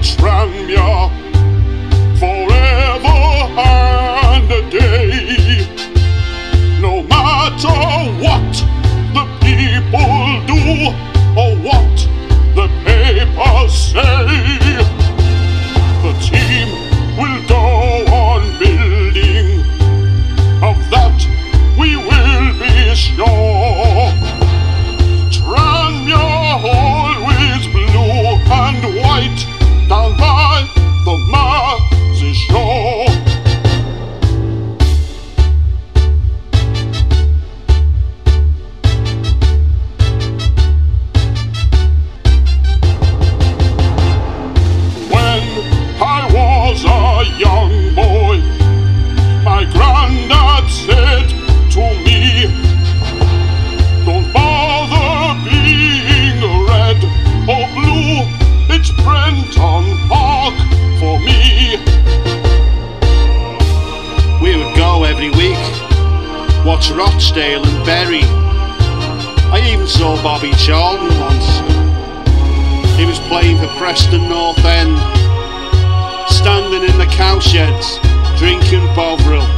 Tranmere forever and a day. No matter what the people do or what the papers say. every week. Watch Rochdale and Bury. I even saw Bobby Charlton once. He was playing for Preston North End. Standing in the cowsheds, drinking Bovril.